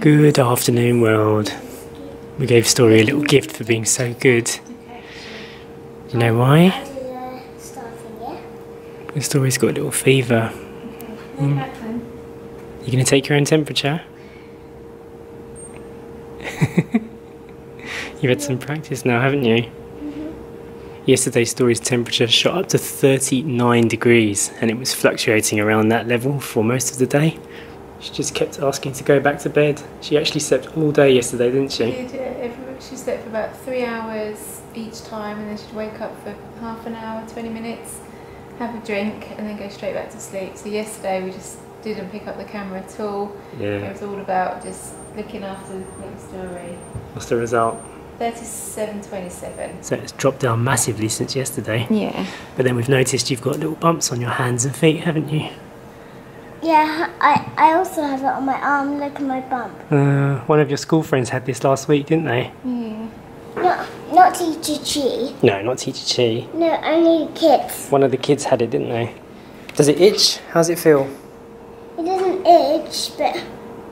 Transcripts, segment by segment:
Good afternoon, world. We gave Story a little gift for being so good. You know why? I do the starting, yeah? The Story's got a little fever. Mm. You gonna take your own temperature? You've had some practice now, haven't you? Yesterday's story's temperature shot up to 39 degrees and it was fluctuating around that level for most of the day. She just kept asking to go back to bed. She actually slept all day yesterday, didn't she? Did, uh, every- She slept for about three hours each time, and then she'd wake up for half an hour, 20 minutes, have a drink, and then go straight back to sleep. So yesterday we just didn't pick up the camera at all. Yeah. It was all about just looking after the next story. What's the result? 37.27. So it's dropped down massively since yesterday. Yeah. But then we've noticed you've got little bumps on your hands and feet, haven't you? Yeah, I, I also have it on my arm. Look at my bump. Uh, one of your school friends had this last week, didn't they? Yeah. Not, not Teacher Chi. No, not Teacher Chi. No, only kids. One of the kids had it, didn't they? Does it itch? How's it feel? It doesn't itch, but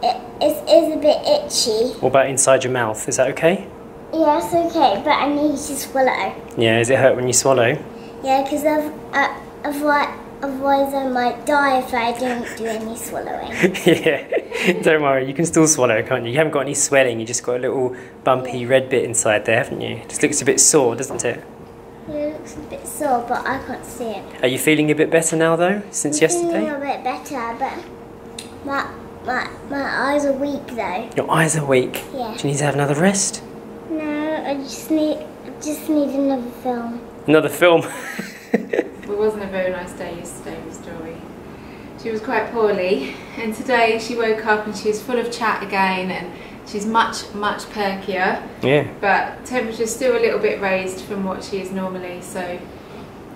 it is, is a bit itchy. What about inside your mouth? Is that okay? Yeah, it's okay, but I need to swallow. Yeah, does it hurt when you swallow? Yeah, because uh, otherwise, otherwise I might die if I don't do any swallowing. yeah, don't worry, you can still swallow, can't you? You haven't got any swelling, you just got a little bumpy red bit inside there, haven't you? It just looks a bit sore, doesn't it? Yeah, it looks a bit sore, but I can't see it. Are you feeling a bit better now, though, since I'm yesterday? feeling a bit better, but my, my, my eyes are weak though. Your eyes are weak. Yeah. Do you need to have another rest? No, I just need, I just need another film. Another film? It wasn't a very nice day yesterday with Story. She was quite poorly, and today she woke up and she's full of chat again, and she's much, much perkier. yeah. but temperature's still a little bit raised from what she is normally so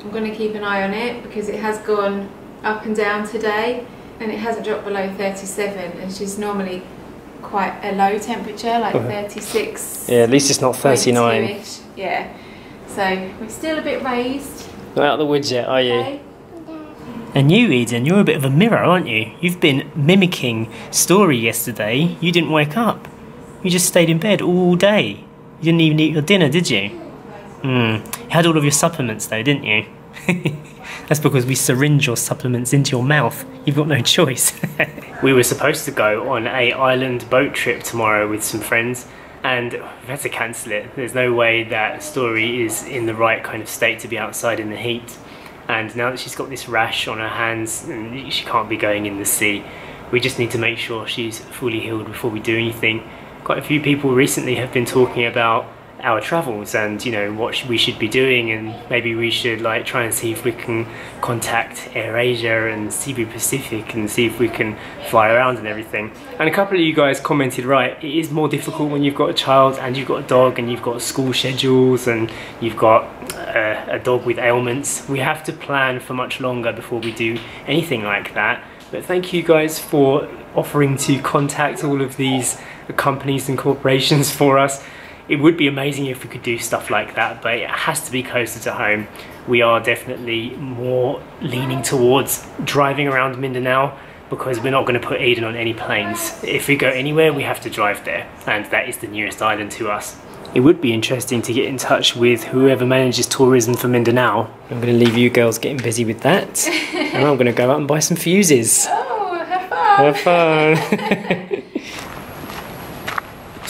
I'm going to keep an eye on it because it has gone up and down today and it hasn't dropped below 37 and she's normally quite a low temperature like Okay. 36 Yeah, at least it's not 39. 42-ish. yeah so we're still a bit raised Not out of the woods yet, are you? okay? And you, Eden, you're a bit of a mirror, aren't you? You've been mimicking Story yesterday. You didn't wake up. You just stayed in bed all day. You didn't even eat your dinner, did you? Hmm. You had all of your supplements, though, didn't you? That's because we syringe your supplements into your mouth. You've got no choice. we were supposed to go on a island boat trip tomorrow with some friends, and we've had to cancel it. There's no way that Story is in the right kind of state to be outside in the heat. And now that she's got this rash on her hands and she can't be going in the sea. We just need to make sure she's fully healed before we do anything. Quite a few people recently have been talking about our travels and you know what we should be doing. And maybe we should like try and see if we can contact AirAsia and Cebu Pacific and see if we can fly around and everything. And a couple of you guys commented right it is more difficult when you've got a child and you've got a dog and you've got school schedules and you've got uh, a dog with ailments. We have to plan for much longer before we do anything like that. But thank you guys for offering to contact all of these companies and corporations for us it would be amazing if we could do stuff like that, but it has to be closer to home. We are definitely more leaning towards driving around Mindanao because we're not going to put Eden on any planes. If we go anywhere, we have to drive there, and that is the nearest island to us. It would be interesting to get in touch with whoever manages tourism for Mindanao. I'm going to leave you girls getting busy with that, and I'm going to go out and buy some fuses. oh have fun Have fun.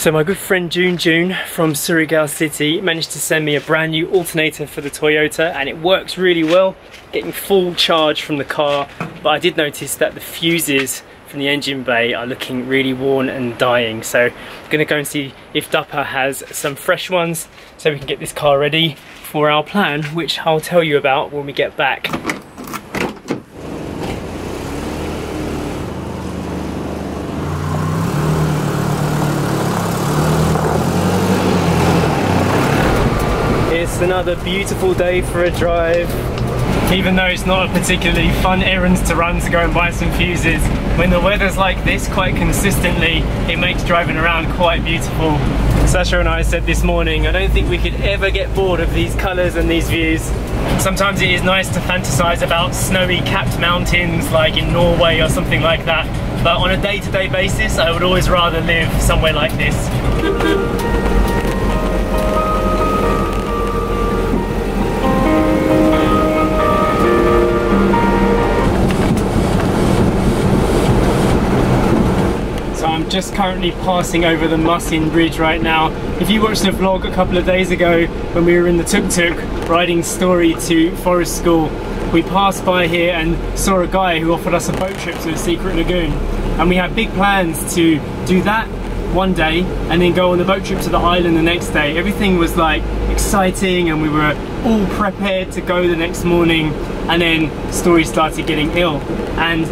so my good friend June June from Surigao City managed to send me a brand new alternator for the Toyota and it works really well, getting full charge from the car. But I did notice that the fuses from the engine bay are looking really worn and dying. So I'm gonna go and see if Dapa has some fresh ones so we can get this car ready for our plan, which I'll tell you about when we get back. It's another beautiful day for a drive. Even though it's not a particularly fun errands to run to go and buy some fuses, when the weather's like this quite consistently, it makes driving around quite beautiful. Sacha and I said this morning, I don't think we could ever get bored of these colours and these views. Sometimes it is nice to fantasize about snowy capped mountains like in Norway or something like that, But on a day-to-day basis, I would always rather live somewhere like this. Just currently passing over the Musin Bridge right now. If you watched the vlog a couple of days ago when we were in the tuk-tuk riding Story to Forest School, we passed by here and saw a guy who offered us a boat trip to the Secret Lagoon. And we had big plans to do that one day and then go on the boat trip to the island the next day. Everything was like exciting and we were all prepared to go the next morning and then Story started getting ill. And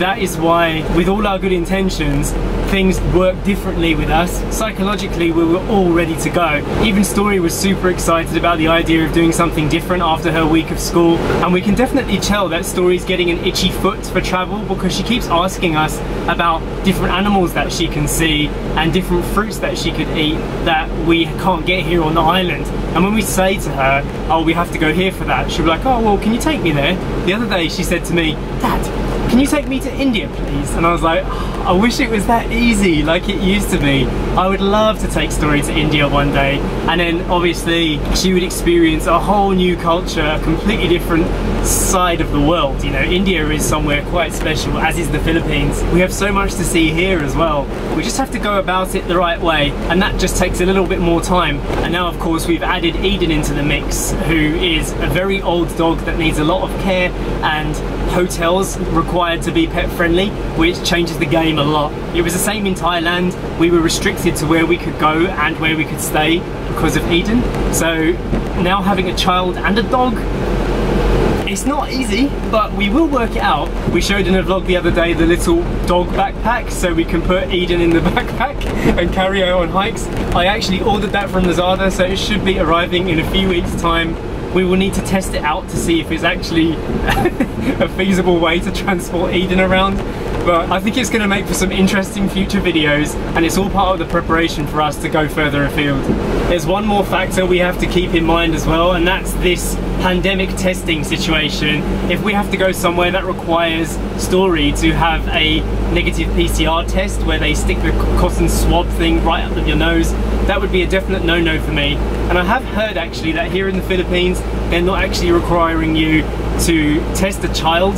that is why, with all our good intentions, things work differently with us. Psychologically, we were all ready to go. Even Story was super excited about the idea of doing something different after her week of school. And we can definitely tell that Story's getting an itchy foot for travel because she keeps asking us about different animals that she can see and different fruits that she could eat that we can't get here on the island. And when we say to her, oh, we have to go here for that, she'll be like, oh, well, can you take me there? The other day she said to me, Dad, can you take me to India please? And I was like, I wish it was that easy like it used to be. I would love to take Story to India one day and then obviously she would experience a whole new culture, a completely different side of the world. You know, India is somewhere quite special as is the Philippines. We have so much to see here as well. We just have to go about it the right way and that just takes a little bit more time. And now of course we've added Eden into the mix who is a very old dog that needs a lot of care and hotels required to be pet friendly which changes the game a lot. It was the same in Thailand. We were restricted to where we could go and where we could stay because of Eden. So now having a child and a dog it's not easy, but we will work it out. We showed in a vlog the other day the little dog backpack, so we can put Eden in the backpack and carry her on hikes. I actually ordered that from Lazada, so it should be arriving in a few weeks' time. We will need to test it out to see if it's actually a feasible way to transport Eden around but I think it's going to make for some interesting future videos and it's all part of the preparation for us to go further afield. There's one more factor we have to keep in mind as well and that's this pandemic testing situation. If we have to go somewhere that requires Story to have a negative PCR test where they stick the cotton swab thing right up of your nose, that would be a definite no-no for me. And I have heard actually that here in the Philippines, they're not actually requiring you to test a child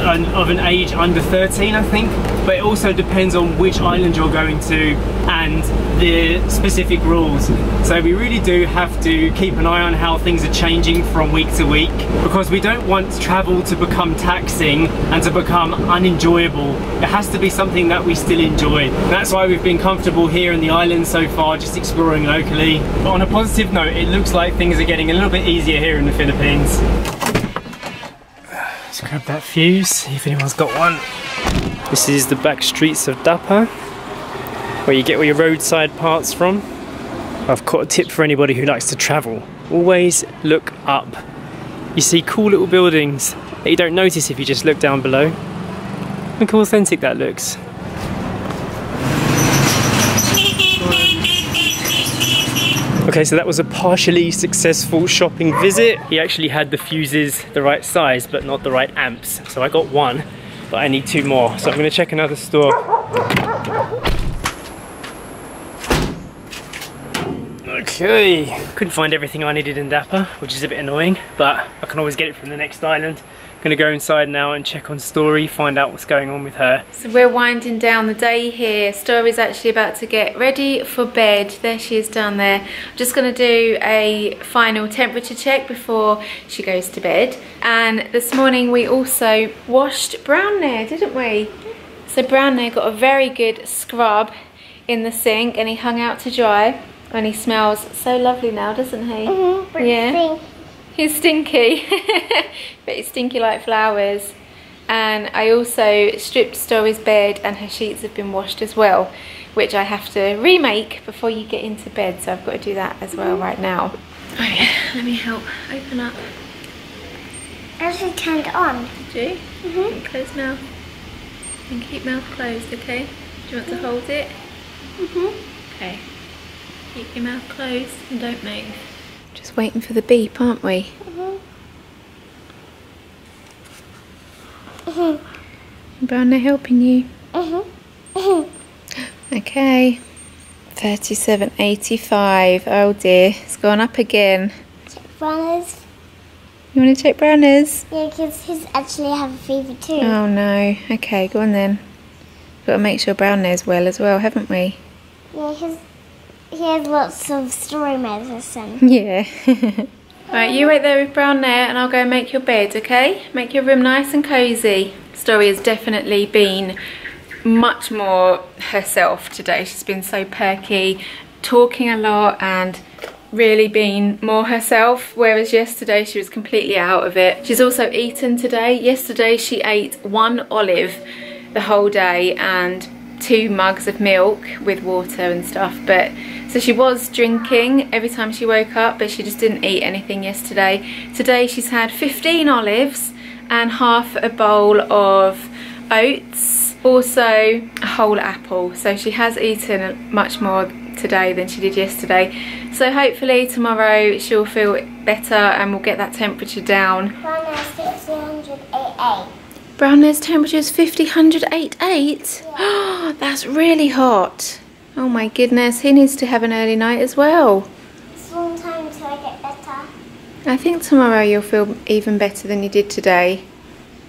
of an age under 13 I think. But it also depends on which island you're going to and the specific rules. So we really do have to keep an eye on how things are changing from week to week because we don't want travel to become taxing and to become unenjoyable. It has to be something that we still enjoy. That's why we've been comfortable here in the island so far just exploring locally. But on a positive note it looks like things are getting a little bit easier here in the Philippines Let's grab that fuse, see if anyone's got one. This is the back streets of Dapa, where you get all your roadside parts from. I've got a tip for anybody who likes to travel. Always look up. You see cool little buildings that you don't notice if you just look down below. Look how authentic that looks. Okay, so that was a partially successful shopping visit. He actually had the fuses the right size, but not the right amps. So I got one, but I need two more. So I'm gonna check another store. Okay, couldn't find everything I needed in Dapa, which is a bit annoying, but I can always get it from the next island. Gonna go inside now and check on Story, find out what's going on with her. So we're winding down the day here. Story's actually about to get ready for bed. There she is down there. I'm just gonna do a final temperature check before she goes to bed. And this morning we also washed Brownnair, didn't we? So Brownnair got a very good scrub in the sink and he hung out to dry and he smells so lovely now, doesn't he? Mm -hmm, yeah. He's stinky, but he's stinky like flowers. And I also stripped Story's bed and her sheets have been washed as well, which I have to remake before you get into bed. So I've got to do that as well right now. Okay, let me help open up. Actually turned on. Did you? Mm -hmm. Close mouth. And keep mouth closed, okay? Do you want to hold it? Mm -hmm. Okay. Keep your mouth closed and don't move. Just waiting for the beep, aren't we? Mm -hmm. Brown, they're helping you. Mhm. Okay. 37.85. Oh dear, it's gone up again. Runners. You want to check Browner's? Yeah, because he's actually have a fever too. Oh no. Okay, go on then. Got to make sure Browner's well as well, haven't we? Yeah, he's, he has lots of story medicine. Yeah. right, you wait there with Brown there and I'll go make your bed, okay? Make your room nice and cosy. Story has definitely been much more herself today. She's been so perky, talking a lot and really been more herself whereas yesterday she was completely out of it. She's also eaten today. Yesterday she ate one olive the whole day and two mugs of milk with water and stuff but so she was drinking every time she woke up but she just didn't eat anything yesterday. Today she's had 15 olives and half a bowl of oats also a whole apple. So she has eaten much more today than she did yesterday. So hopefully tomorrow she'll feel better and we'll get that temperature down Runners 688. Brownlee's temperature is 50, 108. That's really hot. Oh my goodness, he needs to have an early night as well. It's a long time till I get better. I think tomorrow you'll feel even better than you did today.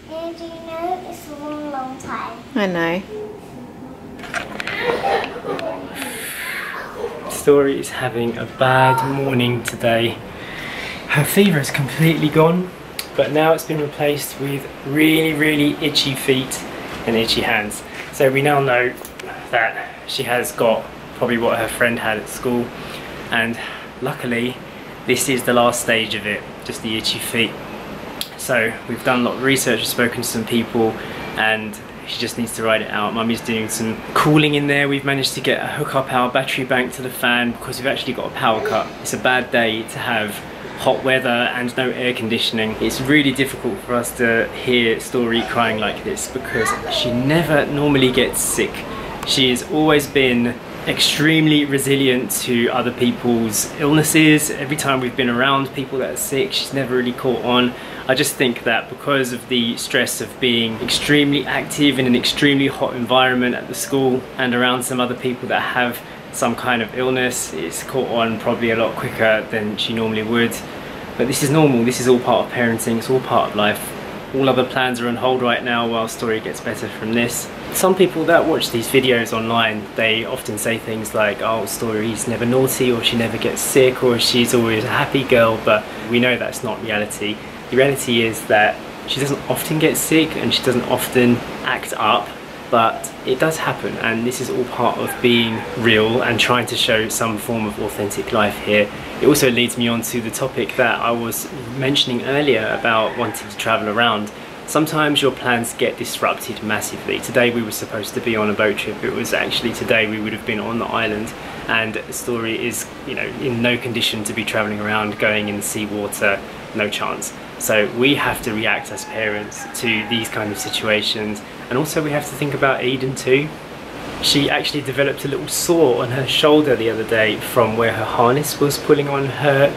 Yeah, do you know it's a long, long time. I know. Story is having a bad morning today. Her fever is completely gone, but now it's been replaced with really, really itchy feet and itchy hands. So we now know that she has got probably what her friend had at school, and luckily, this is the last stage of it just the itchy feet. So we've done a lot of research, we've spoken to some people, and she just needs to ride it out. Mummy's doing some cooling in there. We've managed to get a hook up our battery bank to the fan because we've actually got a power cut. It's a bad day to have hot weather and no air conditioning. It's really difficult for us to hear Story crying like this because she never normally gets sick. She has always been extremely resilient to other people's illnesses. Every time we've been around people that are sick, she's never really caught on. I just think that because of the stress of being extremely active in an extremely hot environment at the school and around some other people that have some kind of illness, it's caught on probably a lot quicker than she normally would. But this is normal, this is all part of parenting, it's all part of life. All other plans are on hold right now while Story gets better from this. Some people that watch these videos online, they often say things like, oh, Story's never naughty, or she never gets sick, or she's always a happy girl, but we know that's not reality. The reality is that she doesn't often get sick and she doesn't often act up, but it does happen, and this is all part of being real and trying to show some form of authentic life here. It also leads me on to the topic that I was mentioning earlier about wanting to travel around. Sometimes your plans get disrupted massively. Today we were supposed to be on a boat trip. It was actually today we would have been on the island and the story is, you know, in no condition to be traveling around, going in seawater, no chance. So we have to react as parents to these kind of situations and also we have to think about Eden too. She actually developed a little sore on her shoulder the other day from where her harness was pulling on her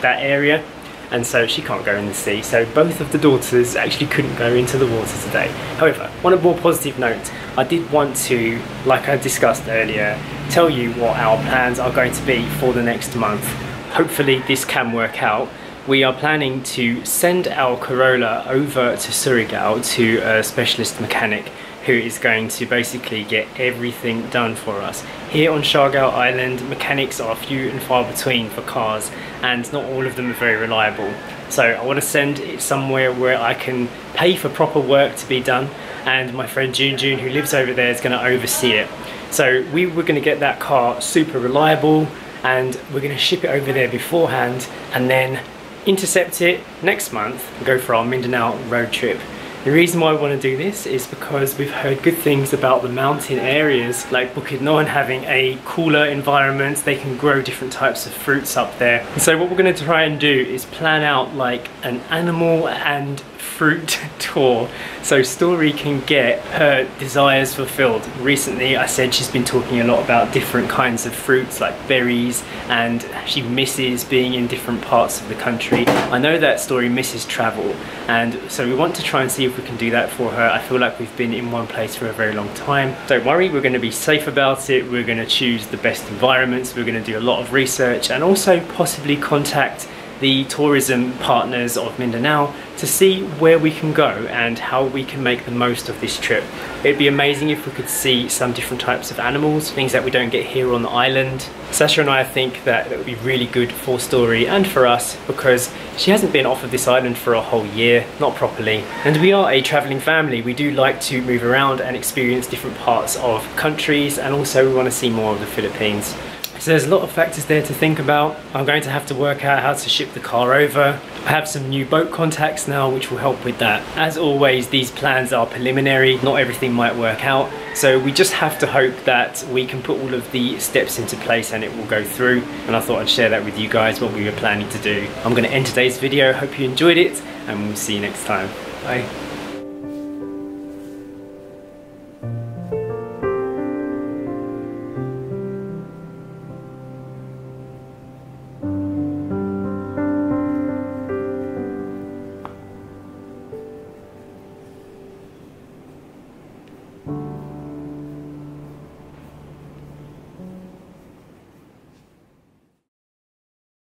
that area and so she can't go in the sea. So both of the daughters actually couldn't go into the water today. However, on a more positive note, I did want to, like I discussed earlier, tell you what our plans are going to be for the next month. Hopefully this can work out. We are planning to send our Corolla over to Surigao to a specialist mechanic who is going to basically get everything done for us. Here on Siargao Island, mechanics are few and far between for cars and not all of them are very reliable. So I want to send it somewhere where I can pay for proper work to be done and my friend June June who lives over there is going to oversee it. So we were going to get that car super reliable and we're going to ship it over there beforehand and then intercept it next month and go for our Mindanao road trip. The reason why we want to do this is because we've heard good things about the mountain areas like Bukidnon having a cooler environment, they can grow different types of fruits up there. So what we're going to try and do is plan out like an animal and fruit tour so Story can get her desires fulfilled. Recently I said she's been talking a lot about different kinds of fruits like berries and she misses being in different parts of the country. I know that Story misses travel and so we want to try and see if we can do that for her. I feel like we've been in one place for a very long time. Don't worry, we're going to be safe about it. We're going to choose the best environments. We're going to do a lot of research and also possibly contact the tourism partners of Mindanao to see where we can go and how we can make the most of this trip. It'd be amazing if we could see some different types of animals, things that we don't get here on the island. Sacha and I think that it would be really good for Story and for us because she hasn't been off of this island for a whole year, not properly. And we are a travelling family. We do like to move around and experience different parts of countries and also we want to see more of the Philippines. So there's a lot of factors there to think about. I'm going to have to work out how to ship the car over. I have some new boat contacts now which will help with that. As always, these plans are preliminary. Not everything might work out. So we just have to hope that we can put all of the steps into place and it will go through. And I thought I'd share that with you guys, what we were planning to do. I'm going to end today's video. Hope you enjoyed it and we'll see you next time. Bye.